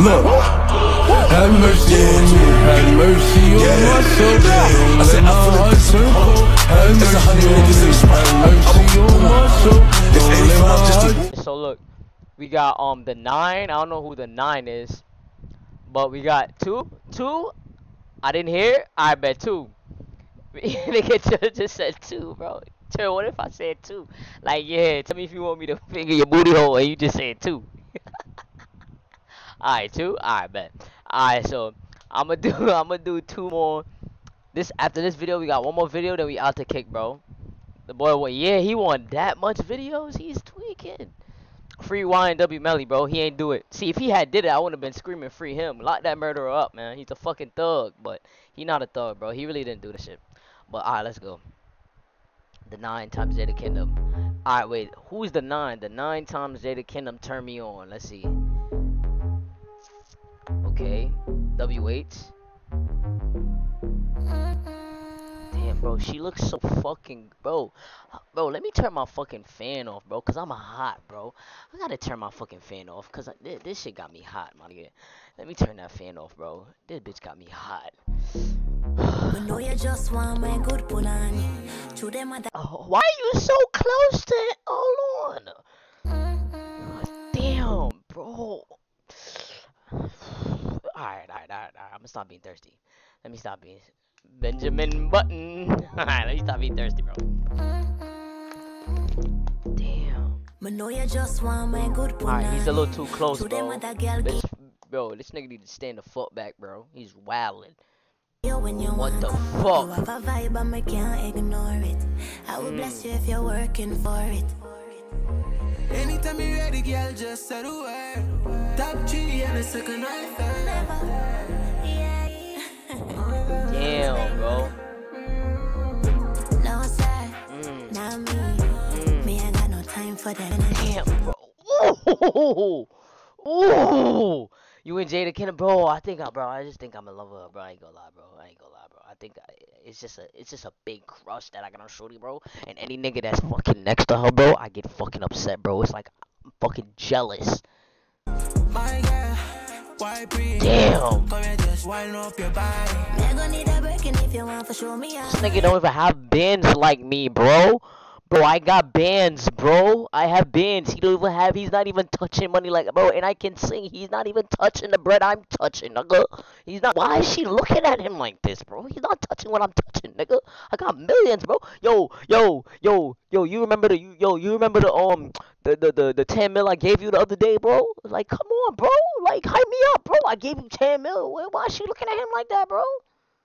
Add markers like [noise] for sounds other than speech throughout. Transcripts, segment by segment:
Look. Have mercy on me, have mercy on my soul. I said I feel like this is cold. It's a hundred niggas in the spot. Have mercy on my soul. It's Don't let 85 my just heart to So look, we got um the nine. I don't know who the nine is, but we got two. Two. I didn't hear. I bet two. [laughs] Nigga just, just said two, bro. Chill, what if I said two? Like, yeah, tell me if you want me to [laughs] finger your booty hole and you just said two. Alright, two? Alright, bet. Alright, so I'ma [laughs] do I'ma do two more. This after this video we got one more video, then we out to kick, bro. The boy went, yeah, he won that much videos. He's tweaking. Free YNW Melly, bro. He ain't do it. See, if he had did it, I would have been screaming free him. Lock that murderer up, man. He's a fucking thug, but he not a thug, bro. He really didn't do the shit. But alright, let's go. The nine times Jada Kingdom. Alright, wait. Who's the nine? The nine times Jada Kingdom turn me on. Let's see. Okay. WH. Damn, bro, she looks so fucking, bro, bro. Let me turn my fucking fan off, bro, cause I'm hot, bro. I gotta turn my fucking fan off, cause this, this shit got me hot, my nigga. Let me turn that fan off, bro. This bitch got me hot. We know you just want my good punani. To them at Oh, why are you so close to it? Hold on. Damn, bro. Alright. I'm gonna stop being thirsty. Let me stop being Benjamin Button. [laughs] Alright, let me stop being thirsty, bro. Damn. Me know you just want my good punani. Alright, he's a little too close, bro. at a girl This, bro, this nigga need to stand the fuck back, bro. He's wildin'. when you What want. the You fuck? have a vibe and me can't ignore it. I will bless mm. you if you're working for it. Anytime you ready, girl, just say the word. Top G and a second I third. Damn, bro. No sir, Mm, not me. mm. Me ain't got no time for that. Damn, bro. Ooh, ooh. You and Jada Kennedy, bro. I think, I, bro. I just think I'm in love with her, bro. I ain't gonna lie, bro. I ain't gonna lie, bro. I think I, it's just a, it's just a big crush that I got on Shorty, bro. And any nigga that's fucking next to her, bro, I get fucking upset, bro. It's like I'm fucking jealous. My girl, why? Damn. Come here, just wind up your body. Me gonna need a breaking if you want for show me out. This nigga don't even have bands like me, bro. Bro, I got bands, bro. I have bands. He don't even have. He's not even touching money like, bro. And I can sing. He's not even touching the bread I'm touching, nigga. He's not. Why is she looking at him like this, bro? He's not touching what I'm touching, nigga. I got millions, bro. Yo, yo, yo, yo. You remember the you, yo? You remember the um the the the, the 10 mil I gave you the other day, bro? Like, come on, bro. Like, hype me up, bro. I gave you 10 mil. Why why is she looking at him like that, bro?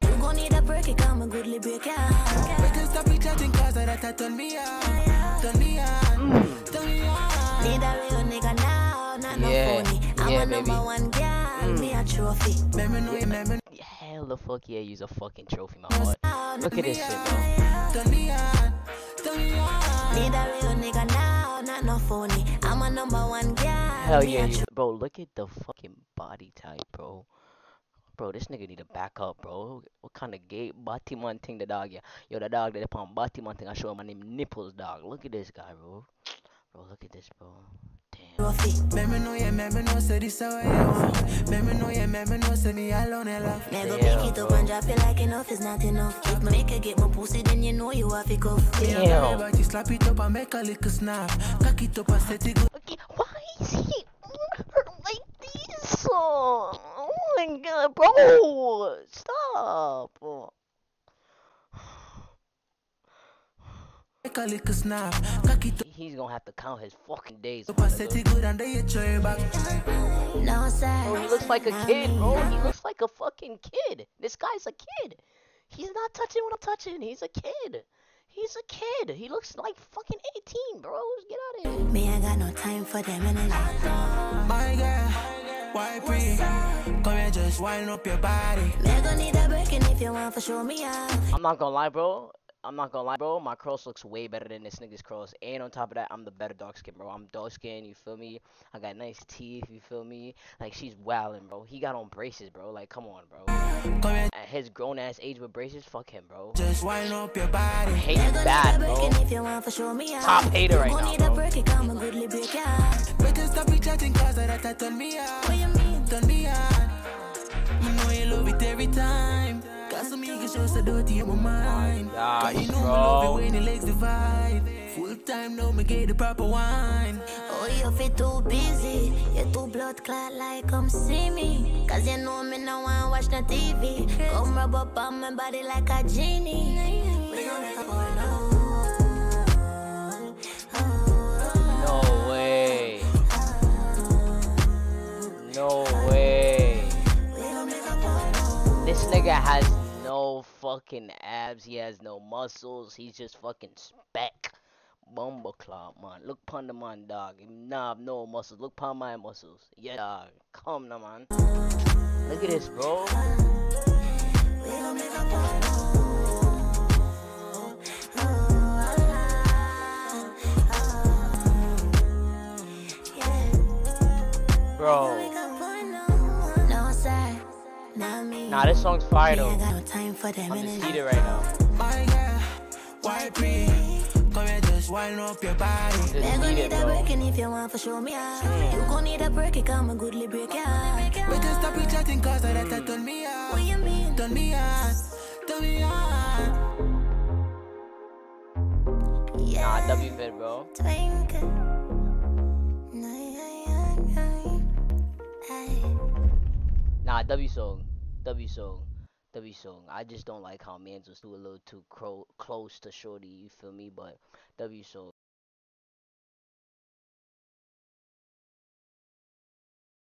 You gonna need a break, it come a goodly break out. We can stop each other cause that I turn me on. Turn me on. Mm. Turn me on. Need a real nigga now, not Yeah, no phony. I'm yeah, a baby. number one girl, mm. me a trophy. Let me know let me Hell the fuck yeah, use a fucking trophy, my heart. Look at this shit, bro. Number one girl. Hell yeah, bro. Look at the fucking body type, bro. Bro, this nigga need to back up, bro. What kind of gay Batiman thing the dog? Yeah, yo, the dog that upon Batiman thing. I show him my name nipples, dog. Look at this guy, bro. Bro, look at this, bro. Damn. trophy. Let me know you, let me know say this how I want. Let me alone love. Me go pick it up and drop it like enough is not enough. If make her get my pussy, then you know you have to go. Damn. But you slap it up and make a snap. Cock it up and set it good. Okay, why is he like this? Oh my god, bro. Stop. Make a little snap. Cock it He's gonna have to count his fucking days. up and set it good and then you throw it back. No sir. Bro, he looks like a kid, bro. He looks like a fucking kid. This guy's a kid. He's not touching what I'm touching. He's a kid. He's a kid. He looks like fucking 18, bro. Get out of here. Me ain't got no time for them energy. My girl, why breathe? Come here, just wind up your body. Me gonna need a breaking if you want for show me out. I'm not gonna lie, bro. I'm not gonna lie, bro. My cross looks way better than this nigga's cross. And on top of that, I'm the better dark skin, bro. I'm dark skin, you feel me? I got nice teeth, you feel me? Like she's wildin', bro. He got on braces, bro. Like come on, bro. At his grown ass age with braces, fuck him, bro. Just wind up your body. I hate you bad, bro. Top hater right now, bro. Better stop me chatting cause that turn me out. Turn me out. You know you love it every time me show so dirty in my mind. gosh, Cause you know me bro. love it when the legs divide. Full time now, me get the proper wine. Oh, you feel too busy. You too blood clot like come see me. Cause you know me no one watch the TV. Come rub up on my body like a genie. We gon' make a porno. No way. No way. We gon' make a porno. This nigga has no fucking abs. He has no muscles. He's just fucking speck. Bumbleclot, man. Look pon the man, dog. Nah, no muscles. Look pon my muscles. Yeah, dog. Come now, man. Look at this, bro. Bro. Nah, this song's fire Me, though. got no time for them I'm just energy. heated right now. My girl. Come here, just wind up your body. Just Me gon' heated, need a bro. if you want for show me out. You mm. gon' need a break, it come a goodly break ya. We just stop it chatting cause that that turn me What you mean? Turn me on. Turn me on. Nah, Yeah. W fit, bro. Twinkle. Nah, W song. W song. W song. I just don't like how Mans was too a little too cro- close to Shorty, you feel me? But W song.